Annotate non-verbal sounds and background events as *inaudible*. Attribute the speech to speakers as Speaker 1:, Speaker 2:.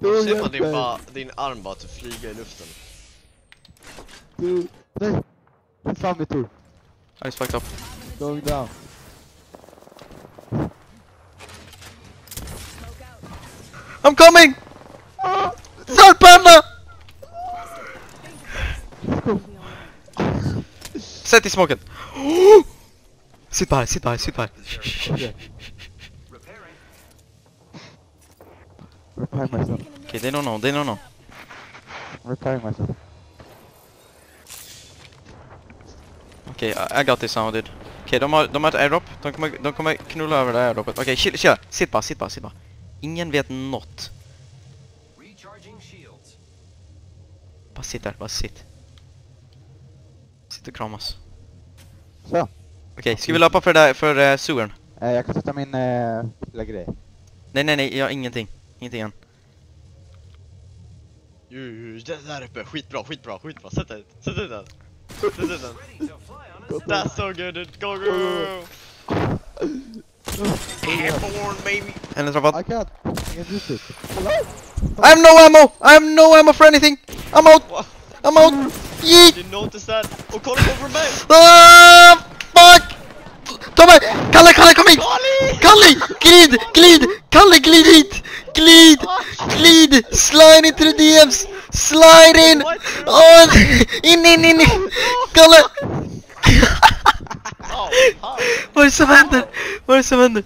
Speaker 1: Du
Speaker 2: Ser man din, ba, din arm bara typ flyga i luften?
Speaker 1: Du, nej. Fram i tur.
Speaker 3: I just fucked up.
Speaker 1: Going down.
Speaker 3: I'm coming! Saltpanna! Sätt i smoken. Sitt bara sitt bara sitt bara här.
Speaker 1: Okay. Repair myself.
Speaker 3: Okay, they don't know, they don't know.
Speaker 1: I'm repairing myself.
Speaker 3: Okej, I, I got this now dude. Okej, de, har, de har ett airdrop. De kommer, de kommer knulla över det här airdropet. Okej, chill, chill. Sitt bara, sitt bara, sitt bara. Ingen vet något. Bara sitt där, bara sitt. Sitt och kramas.
Speaker 1: Så.
Speaker 3: Okej, ska vi löpa för, det där, för uh, sewern?
Speaker 1: Eh, jag kan sätta min eh, lilla grej.
Speaker 3: Nej, nej, nej, jag har ingenting. Ingenting än.
Speaker 2: Ju, det där uppe, skitbra, skitbra, skitbra. Sätt dig, sätt dig där. Sätt dig där. That's so good, dude. go go go! Airborne baby!
Speaker 3: En trappad.
Speaker 1: I can't. I can't do shit.
Speaker 3: I have no ammo! I have no ammo for anything! I'm out!
Speaker 2: What?
Speaker 3: I'm out! Yeet!
Speaker 2: Did you notice that? Och kolla på mig!
Speaker 3: Ah, fuck! Mig! Kalle, Kalle, kom hit!
Speaker 2: Kali!
Speaker 3: Kalle! Glid! Glid! Kalle, glid hit! Clean! Clean! Slide into the DMs! Slide in! On! *laughs* In, in, in! in. Color!
Speaker 2: Oh, *laughs*
Speaker 3: Where's Amanda? Oh. Where's Amanda?